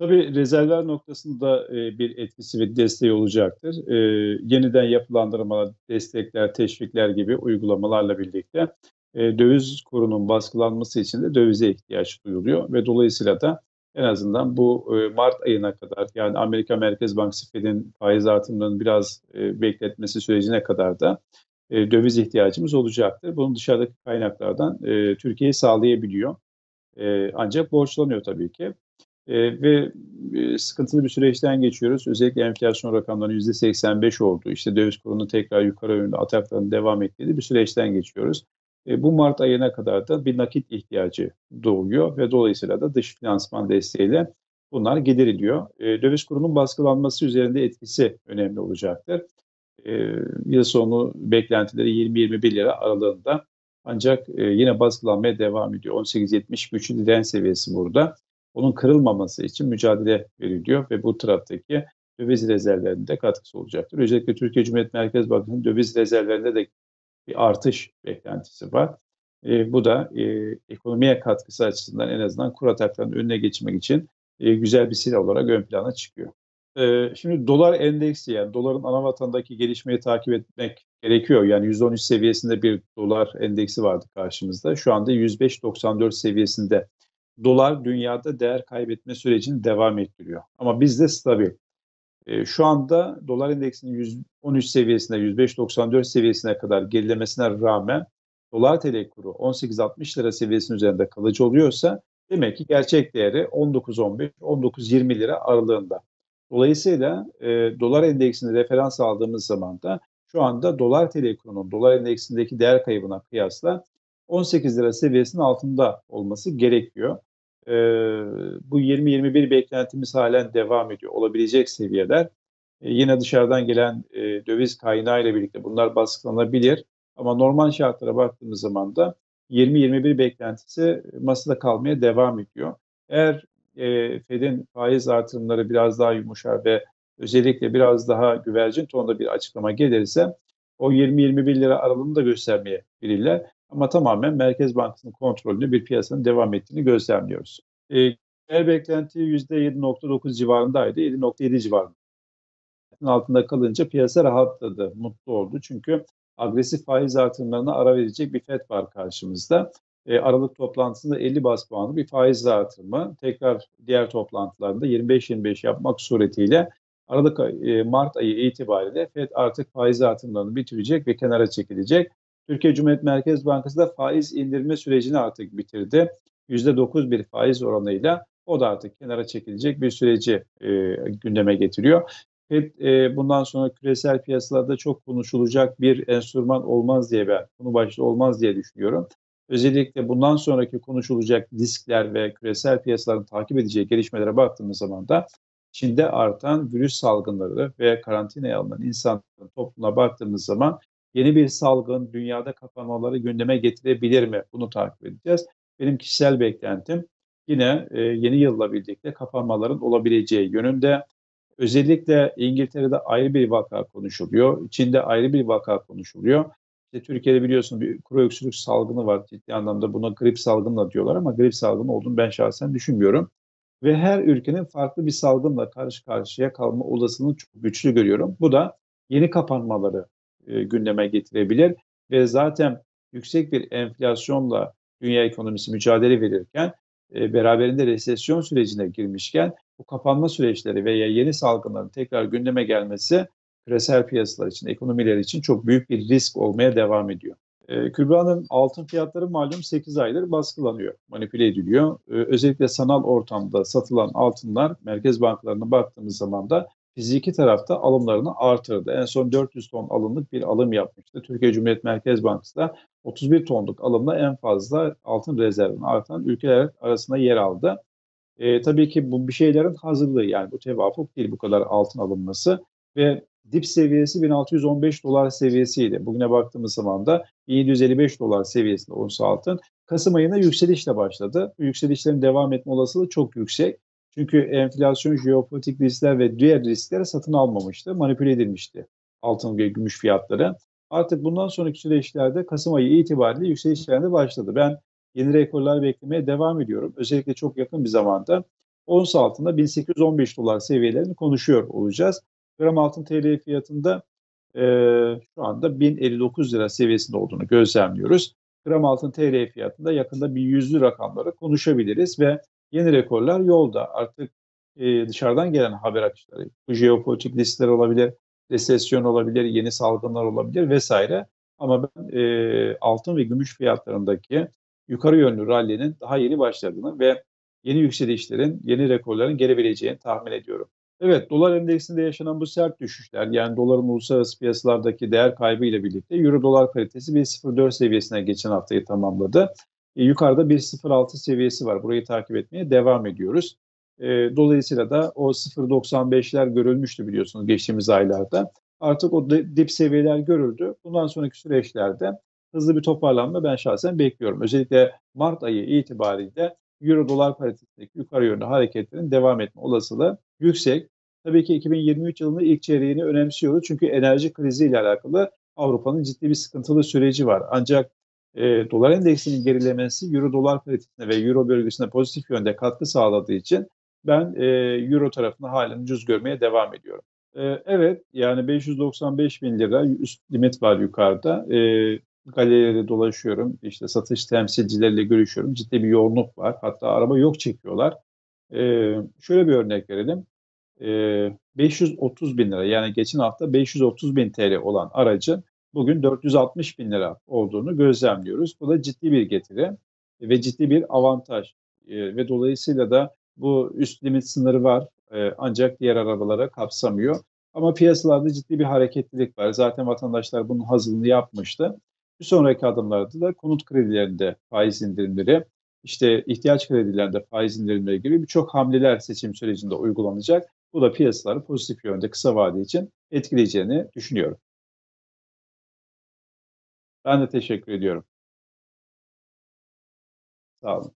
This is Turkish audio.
Tabii rezervler noktasında e, bir etkisi ve desteği olacaktır. E, yeniden yapılandırmalar, destekler, teşvikler gibi uygulamalarla birlikte e, döviz kurunun baskılanması için de dövize ihtiyaç duyuluyor ve dolayısıyla da en azından bu Mart ayına kadar yani Amerika Merkez Bankası Fed'in faiz artımlarını biraz bekletmesi sürecine kadar da döviz ihtiyacımız olacaktır. Bunun dışarıdaki kaynaklardan e, Türkiye sağlayabiliyor. Ancak borçlanıyor tabii ki. E, ve e, sıkıntılı bir süreçten geçiyoruz. Özellikle enflasyon rakamlarının %85 oldu. İşte döviz kurunun tekrar yukarı yönlü ataklarının devam ettiği bir süreçten geçiyoruz. E, bu Mart ayına kadar da bir nakit ihtiyacı doğuyor ve dolayısıyla da dış finansman desteğiyle bunlar gideriliyor. E, döviz kurunun baskılanması üzerinde etkisi önemli olacaktır. E, yıl sonu beklentileri 20-21 lira aralığında ancak e, yine baskılanmaya devam ediyor. 18.70 güçlü direnç seviyesi burada. Onun kırılmaması için mücadele veriliyor ve bu taraftaki döviz rezervlerinde katkısı olacaktır. Özellikle Türkiye Cumhuriyet Merkez Bankası'nın döviz rezervlerinde de bir artış beklentisi var. E, bu da e, ekonomiye katkısı açısından en azından kur ataklarının önüne geçmek için e, güzel bir silah olarak ön plana çıkıyor. E, şimdi dolar endeksi yani doların ana vatandaki gelişmeyi takip etmek gerekiyor. Yani 113 seviyesinde bir dolar endeksi vardı karşımızda. Şu anda 105.94 seviyesinde. Dolar dünyada değer kaybetme sürecini devam ettiriyor. Ama bizde stabil. E, şu anda dolar endeksinin 113 seviyesine, 105.94 seviyesine kadar gerilemesine rağmen dolar TL kuru 18.60 lira seviyesinin üzerinde kalıcı oluyorsa demek ki gerçek değeri 19.15, 19.20 lira aralığında. Dolayısıyla e, dolar endeksini referans aldığımız zaman da şu anda dolar TL kurunun dolar endeksindeki değer kaybına kıyasla 18 lira seviyesinin altında olması gerekiyor e, bu 20-21 beklentimiz halen devam ediyor. Olabilecek seviyeler. E, yine dışarıdan gelen e, döviz kaynağı ile birlikte bunlar baskılanabilir. Ama normal şartlara baktığımız zaman da 20-21 beklentisi masada kalmaya devam ediyor. Eğer e, Fed'in faiz artırımları biraz daha yumuşar ve özellikle biraz daha güvercin tonda bir açıklama gelirse o 20-21 lira aralığını da göstermeye bilirler. Ama tamamen Merkez Bankası'nın kontrolünde bir piyasanın devam ettiğini gözlemliyoruz. E, değer beklenti %7.9 civarındaydı. 7.7 civarında. altında kalınca piyasa rahatladı, mutlu oldu. Çünkü agresif faiz artırımlarına ara verecek bir FED var karşımızda. E, Aralık toplantısında 50 bas puanlı bir faiz artırımı. Tekrar diğer toplantılarında 25-25 yapmak suretiyle Aralık e, Mart ayı itibariyle FED artık faiz artırımlarını bitirecek ve kenara çekilecek. Türkiye Cumhuriyet Merkez Bankası da faiz indirme sürecini artık bitirdi. %9 bir faiz oranıyla o da artık kenara çekilecek bir süreci e, gündeme getiriyor. FED e, bundan sonra küresel piyasalarda çok konuşulacak bir enstrüman olmaz diye ben, bunu başta olmaz diye düşünüyorum. Özellikle bundan sonraki konuşulacak riskler ve küresel piyasaların takip edeceği gelişmelere baktığımız zaman da Çin'de artan virüs salgınları ve karantinaya alınan insanların toplumuna baktığımız zaman yeni bir salgın dünyada kapanmaları gündeme getirebilir mi? Bunu takip edeceğiz. Benim kişisel beklentim yine e, yeni yılla birlikte kapanmaların olabileceği yönünde. Özellikle İngiltere'de ayrı bir vaka konuşuluyor. Çin'de ayrı bir vaka konuşuluyor. İşte Türkiye'de biliyorsun bir kuru öksürük salgını var. Ciddi anlamda buna grip salgını diyorlar ama grip salgını olduğunu ben şahsen düşünmüyorum. Ve her ülkenin farklı bir salgınla karşı karşıya kalma olasılığını çok güçlü görüyorum. Bu da yeni kapanmaları e, gündeme getirebilir ve zaten yüksek bir enflasyonla dünya ekonomisi mücadele verirken e, beraberinde resesyon sürecine girmişken bu kapanma süreçleri veya yeni salgınların tekrar gündeme gelmesi küresel piyasalar için, ekonomiler için çok büyük bir risk olmaya devam ediyor. E, Kübra'nın altın fiyatları malum 8 aydır baskılanıyor, manipüle ediliyor. E, özellikle sanal ortamda satılan altınlar merkez bankalarına baktığımız zaman da fiziki tarafta alımlarını artırdı. En son 400 ton alımlık bir alım yapmıştı. Türkiye Cumhuriyet Merkez Bankası da 31 tonluk alımla en fazla altın rezervini artan ülkeler arasında yer aldı. E, tabii ki bu bir şeylerin hazırlığı yani bu tevafuk değil bu kadar altın alınması ve dip seviyesi 1615 dolar seviyesiydi. Bugüne baktığımız zaman da 1755 dolar seviyesinde ons altın. Kasım ayında yükselişle başladı. Bu yükselişlerin devam etme olasılığı çok yüksek. Çünkü enflasyon, jeopolitik riskler ve diğer riskleri satın almamıştı, manipüle edilmişti altın ve gümüş fiyatları. Artık bundan sonraki süreçlerde Kasım ayı itibariyle yükseliş trendi başladı. Ben yeni rekorlar beklemeye devam ediyorum. Özellikle çok yakın bir zamanda ons altında 1815 dolar seviyelerini konuşuyor olacağız. Gram altın TL fiyatında e, şu anda 1059 lira seviyesinde olduğunu gözlemliyoruz. Gram altın TL fiyatında yakında bir yüzlü rakamları konuşabiliriz ve yeni rekorlar yolda. Artık e, dışarıdan gelen haber akışları, bu jeopolitik riskler olabilir, resesyon olabilir, yeni salgınlar olabilir vesaire. Ama ben e, altın ve gümüş fiyatlarındaki yukarı yönlü rallinin daha yeni başladığını ve yeni yükselişlerin, yeni rekorların gelebileceğini tahmin ediyorum. Evet, dolar endeksinde yaşanan bu sert düşüşler, yani doların uluslararası piyasalardaki değer kaybı ile birlikte euro dolar paritesi 1.04 seviyesine geçen haftayı tamamladı. E, yukarıda 1.06 seviyesi var. Burayı takip etmeye devam ediyoruz. E, dolayısıyla da o 0.95'ler görülmüştü biliyorsunuz geçtiğimiz aylarda. Artık o dip seviyeler görüldü. Bundan sonraki süreçlerde hızlı bir toparlanma ben şahsen bekliyorum. Özellikle Mart ayı itibariyle Euro dolar paritesindeki yukarı yönlü hareketlerin devam etme olasılığı yüksek. Tabii ki 2023 yılının ilk çeyreğini önemsiyoruz. Çünkü enerji kriziyle alakalı Avrupa'nın ciddi bir sıkıntılı süreci var. Ancak e, dolar endeksinin gerilemesi Euro dolar paritesine ve Euro bölgesine pozitif yönde katkı sağladığı için ben e, Euro tarafını halen ucuz görmeye devam ediyorum. E, evet yani 595 bin lira üst limit var yukarıda. E, galerileri dolaşıyorum. İşte satış temsilcileriyle görüşüyorum. Ciddi bir yoğunluk var. Hatta araba yok çekiyorlar. Ee, şöyle bir örnek verelim. Ee, 530 bin lira yani geçen hafta 530 bin TL olan aracın bugün 460 bin lira olduğunu gözlemliyoruz. Bu da ciddi bir getiri ve ciddi bir avantaj. Ee, ve dolayısıyla da bu üst limit sınırı var ee, ancak diğer arabalara kapsamıyor. Ama piyasalarda ciddi bir hareketlilik var. Zaten vatandaşlar bunun hazırlığını yapmıştı. Bir sonraki adımlarda da konut kredilerinde faiz indirimleri, işte ihtiyaç kredilerinde faiz indirimleri gibi birçok hamleler seçim sürecinde uygulanacak. Bu da piyasaları pozitif yönde kısa vade için etkileyeceğini düşünüyorum. Ben de teşekkür ediyorum. Sağ olun.